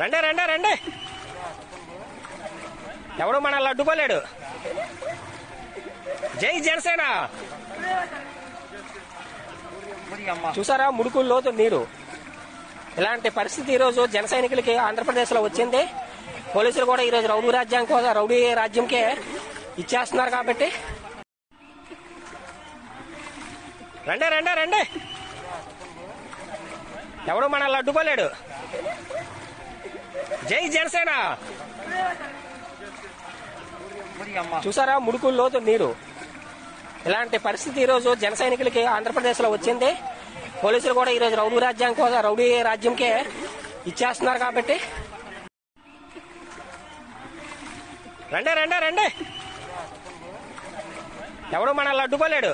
రండి రండే రండి. ఎవడు మనల్ని అడ్డుకోలేడు? జై జనసేన. చూసారా ముడుకులు లోతు నీరు. ఇలాంటి పరిస్థితి ఈరోజు జన సైనికులకి ఆంధ్రప్రదేశ్లో వచ్చింది. పోలీసులు కూడా ఈరోజు రౌడీ రాజ్యం కోసం రౌడీ రాజ్యంకే ఇచ్చేస్తున్నారు కాబట్టి. రండే రండే రండి. ఎవడు మనల్ని అడ్డుకోలేడు? జై జనసేన. చూసారా ముడుకులు లోతు నీరు. ఇలాంటి పరిస్థితి ఈరోజు జన సైనికులకి ఆంధ్రప్రదేశ్లో వచ్చింది. పోలీసులు కూడా ఈరోజు రౌడీ రాజ్యం కోసం రౌడీ రాజ్యంకే ఇచ్చేస్తున్నారు కాబట్టి. రండే రండి రండే. ఎవడు మనల్ని అడ్డుకోలేడు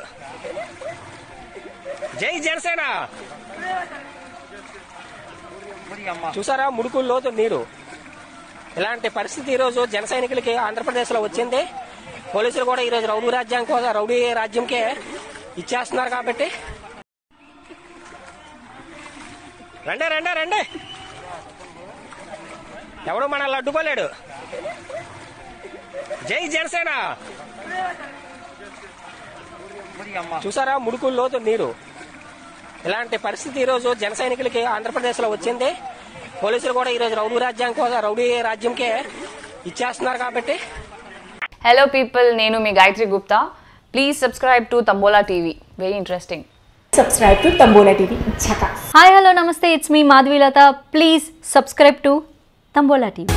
జై జనసేన. చూసారా? ముడుకులు లోతు నీరు. ఇలాంటి పరిస్థితి ఈరోజు జన సైనికులకి ఆంధ్రప్రదేశ్లో వచ్చింది. పోలీసులు కూడా ఈరోజు రౌడీ రాజ్యం కోసం రౌడీ రాజ్యంకే ఇచ్చేస్తున్నారు కాబట్టి. రండి రండి రండి. ఎవడు మనల్ని అడ్డుకోలేడు? జై జనసేన. చూసారా? ముడుకులు లోతు నీరు. ఇలాంటి పరిస్థితి ఈరోజు జన సైనికులకి ఆంధ్రప్రదేశ్లో వచ్చింది. పోలీసులు కూడా ఈరోజు రౌడీ రాజ్యం కోసం రౌడీ రాజ్యంకే ఇచ్చేస్తున్నారు కాబట్టి. హలో పీపుల్ నేను మీ Gayatri Gupta. Please subscribe to Tambola TV very interesting to Tambola TV. Chaka. Hi hello నమస్తే it's me Madhavilatha please subscribe to Tambola TV